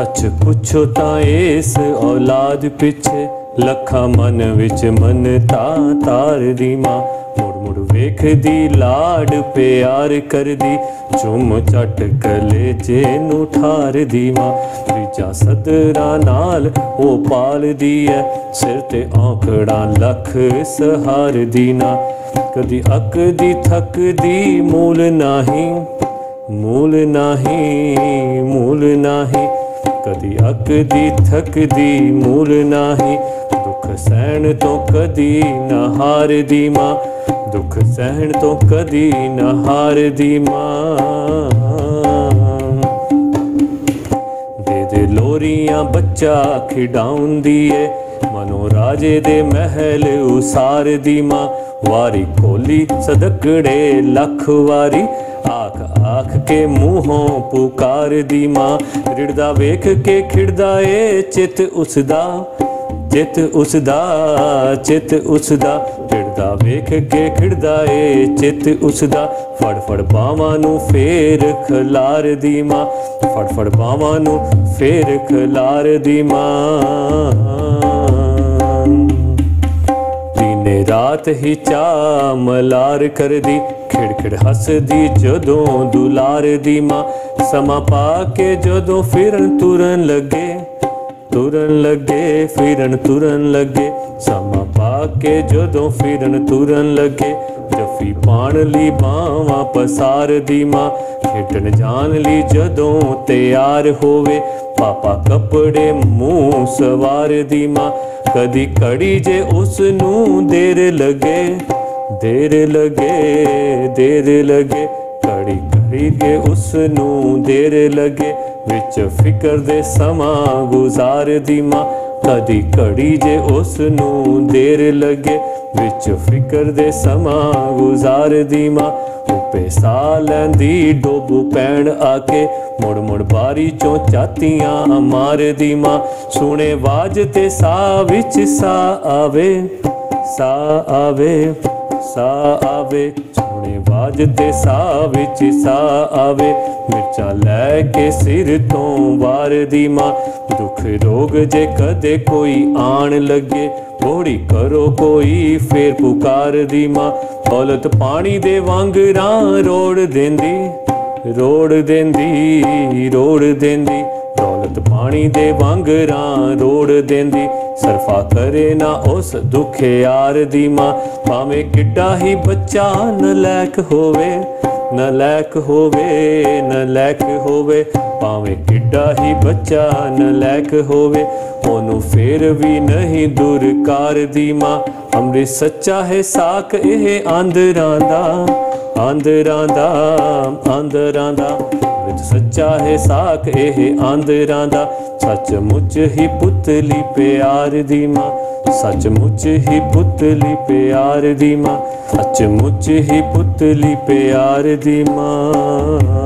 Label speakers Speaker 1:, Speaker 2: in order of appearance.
Speaker 1: ਸੱਚ ਪੁੱਛੋ ਤਾਂ ਇਸ ਔਲਾਦ ਪਿੱਛੇ ਲੱਖਾਂ ਮਨ ਵਿੱਚ ਮਨ ਮਨਤਾ ਤਾਰਦੀ ਮਾਂ। ਮੁੜ ਮੁੜ ਵੇਖਦੀ ਲਾੜ ਪਿਆਰ ਕਰਦੀ, ਚੁੰਮ ਚੱਟ ਕਲੇਜੇ ਨੂੰ ਠਾਰਦੀ ਮਾਂ। ਤੀਜਾ ਸਦਰਾਂ ਨਾਲ ਉਹ ਪਾਲਦੀ ਐ, ਸਿਰ ਤੇ ਔਂਕੜਾਂ ਲੱਖ ਸਹਾਰਦੀ ਨਾ। ਕਦੀ ਅੱਕਦੀ, ਥੱਕਦੀ, ਮੂਲ ਨਹੀਂ ਮੂਲ ਨਹੀਂ ਮੂਲ ਨਹੀਂ। ਕਦੀ ਅੱਕਦੀ ਥੱਕਦੀ ਮੂਲ ਨਹੀਂ, ਦੁੱਖ ਸਹਿਣ ਤੋਂ ਕਦੀ ਨਾ ਹਾਰਦੀ ਮਾਂ, ਦੁੱਖ ਸਹਿਣ ਤੋਂ ਕਦੀ ਨਾ ਹਾਰਦੀ ਮਾਂ। ਦੇ ਦੇ ਲੋਰੀਆਂ ਬੱਚਾ ਖਿਡਾਉਂਦੀ ਏ, ਮਨੋ ਰਾਜੇ ਦੇ ਮਹਿਲ ਉਸਾਰਦੀ ਮਾਂ, ਵਾਰੀ ਕੋਲੀ ਸਦਕੜੇ ਲੱਖ ਵਾਰੀ, ਆਖ ਆਖ ਕੇ ਮੂੰਹੋਂ ਪੁਕਾਰਦੀ ਮਾਂ, ਰਿੜਦਾ ਵੇਖ ਕੇ ਖਿੜਦਾ ਏ ਚਿਤ ਉਸਦਾ ਚਿਤ ਉਸਦਾ ਚਿਤ ਉਸਦਾ। ਖਿੜਦਾ ਵੇਖ ਕੇ ਖਿੜਦਾ ਏ ਚਿਤ ਉਸਦਾ ਫੜ ਫੜ ਬਾਵਾਂ ਨੂੰ ਫੇਰ ਖਲਾਰਦੀ ਮਾਂ ਫੜ ਫੜ ਬਾਵਾਂ ਨੂੰ ਫੇਰ ਖਲਾਰਦੀ ਮਾਂ। ਦਿਨੇ ਰਾਤ ਹੀ ਚਾ ਮਲਾਰ ਕਰਦੀ ਖਿੜਖਿੜ ਹੱਸਦੀ ਜਦੋਂ ਦੁਲਾਰਦੀ ਮਾਂ ਸਮਾਂ ਪਾ ਕੇ ਜਦੋਂ ਫਿਰਨ ਤੁਰਨ ਲੱਗੇ ਤੁਰਨ ਲੱਗੇ, ਫਿਰਨ ਤੁਰਨ ਲੱਗੇ। ਸਮਾਂ ਪਾ ਕੇ ਜਦੋਂ ਫਿਰਨ ਤੁਰਨ ਲੱਗੇ ਜਫੀ ਪਾਣ ਲਈ ਬਾਵਾਂ ਪਸਾਰਦੀ ਮਾਂ, ਖੇਡਣ ਜਾਣ ਲਈ ਜਦੋਂ ਤਿਆਰ ਹੋਵੇ। ਪਾਪਾ ਕੱਪੜੇ ਮੂੰਹ ਸਵਾਰਦੀ ਮਾਂ, ਕਦੀ ਕੜੀ ਜੇ ਉਸ ਨੂੰ ਦੇਰ ਲੱਗੇ। ਦੇਰ ਲਗੇ ਦੇਰ ਲਗੇ, ਘੜੀ ਘੜੀ ਜੇ ਉਸ ਨੂੰ ਦੇਰ ਲਗੇ। ਵਿੱਚ ਫਿਕਰ ਦੇ ਸਮਾਂ ਗੁਜ਼ਾਰਦੀ ਮਾਂ, ਕਦੀ ਘੜੀ ਜੇ ਉਸ ਨੂੰ ਦੇਰ ਲਗੇ। ਵਿੱਚ ਫਿਕਰ ਦੇ ਸਮਾਂ ਗੁਜ਼ਾਰਦੀ ਮਾਂ, ਉਪੇ ਸਾਹ ਲੈਂਦੀ ਡੋਬੂ ਪੈਣ ਆ ਕੇ ਮੁੜ ਮੁੜ ਬਾਰੀ ਚੋਂ ਚਾਤੀਆਂ ਮਾਰਦੀ ਮਾਂ, ਸੁਣੇ ਬਾਜ ਤੇ ਸਾਹ ਵਿੱਚ ਸਾਹ ਆਵੇ ਸਾਹ ਆਵੇ। ਸਾਹ ਆਵੇ ਸੁਣੇ ਬਾਜ ਤੇ ਸਾਹ ਵਿੱਚ ਸਾਹ ਆਵੇ। ਮਿਰਚਾਂ ਲੈ ਕੇ ਸਿਰ ਤੋਂ ਵਾਰਦੀ ਮਾਂ। ਦੁੱਖ ਰੋਗ ਜੇ ਕਦੇ ਕੋਈ ਆਣ ਲੱਗੇ ਥੋੜੀ ਕਰੋ ਕੋਈ ਫੇਰ ਪੁਕਾਰਦੀ ਮਾਂ। ਦੌਲਤ ਪਾਣੀ ਦੇ ਵਾਂਗ ਰਾਂ ਰੋੜ ਦਿੰਦੀ ਰੋੜ ਦਿੰਦੀ ਰੋੜ ਦਿੰਦੀ। ਦੌਲਤ ਪਾਣੀ ਦੇ ਵਾਂਗ ਰਾਂ ਰੋੜ ਦਿੰਦੀ। ਸਰਫਾ ਕਰੇ ਨਾ ਉਸ ਦੁਖਿਆਰ ਦੀ ਮਾਂ। ਭਾਵੇਂ ਕਿੱਡਾ ਹੀ ਬੱਚਾ ਨਲਾਇਕ ਹੋਵੇ ਨਲਾਇਕ ਹੋਵੇ ਨਲਾਇਕ ਹੋਵੇ। ਭਾਵੇਂ ਕਿੱਡਾ ਹੀ ਬੱਚਾ ਨਲਾਇਕ ਹੋਵੇ, ਉਹਨੂੰ ਫੇਰ ਵੀ ਨਹੀਂ ਦੂਰ ਕਰਦੀ ਮਾਂ। ਅੰਮ੍ਰਿਤ ਸੱਚਾ ਹੈ ਸਾਖ ਇਹ ਆਂਦਰਾਂ ਦਾ ਆਂਦਰਾਂ ਦਾ ਆਂਦਰਾਂ ਦਾ। ਅੰਮ੍ਰਿਤ ਸੱਚਾ ਹੈ ਸਾਖ ਇਹ ਆਂਦਰਾਂ ਦਾ। ਸੱਚਮੁੱਚ ਹੀ ਪੁੱਤਲੀ ਪਿਆਰ ਦੀ ਮਾਂ। ਸੱਚਮੁੱਚ ਹੀ ਪੁੱਤਲੀ ਪਿਆਰ ਦੀ ਮਾਂ। ਸੱਚਮੁੱਚ ਹੀ ਪੁੱਤਲੀ ਪਿਆਰ ਦੀ ਮਾਂ।